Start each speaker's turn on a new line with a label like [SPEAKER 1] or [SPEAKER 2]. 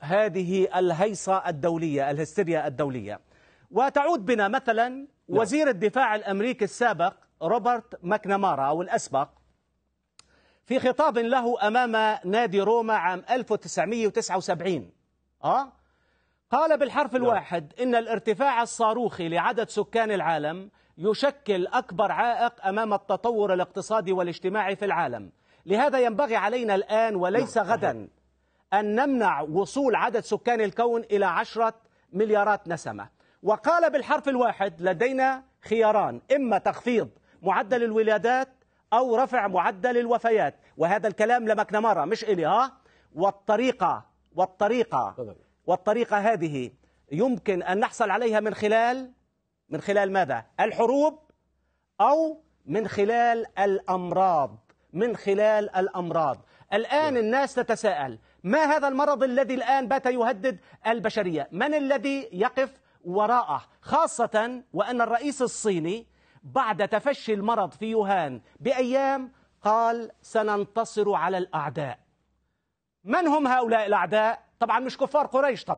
[SPEAKER 1] هذه الهيصة الدولية الهستيريا الدولية. وتعود بنا مثلا وزير الدفاع الأمريكي السابق روبرت ماكنامارا أو الأسبق. في خطاب له أمام نادي روما عام 1979 أه؟ قال بالحرف الواحد إن الارتفاع الصاروخي لعدد سكان العالم يشكل أكبر عائق أمام التطور الاقتصادي والاجتماعي في العالم. لهذا ينبغي علينا الآن وليس غدا أن نمنع وصول عدد سكان الكون إلى عشرة مليارات نسمة. وقال بالحرف الواحد لدينا خياران إما تخفيض معدل الولادات أو رفع معدل الوفيات. وهذا الكلام لمكنمرة مش إلي ها؟ والطريقة والطريقة والطريقة هذه يمكن أن نحصل عليها من خلال من خلال ماذا؟ الحروب أو من خلال الأمراض. من خلال الأمراض. الآن الناس تتساءل ما هذا المرض الذي الآن بات يهدد البشرية؟ من الذي يقف وراءه؟ خاصة وأن الرئيس الصيني بعد تفشي المرض في يوهان بأيام قال سننتصر على الأعداء. من هم هؤلاء الأعداء؟ طبعا مش كفار قريش طبعا.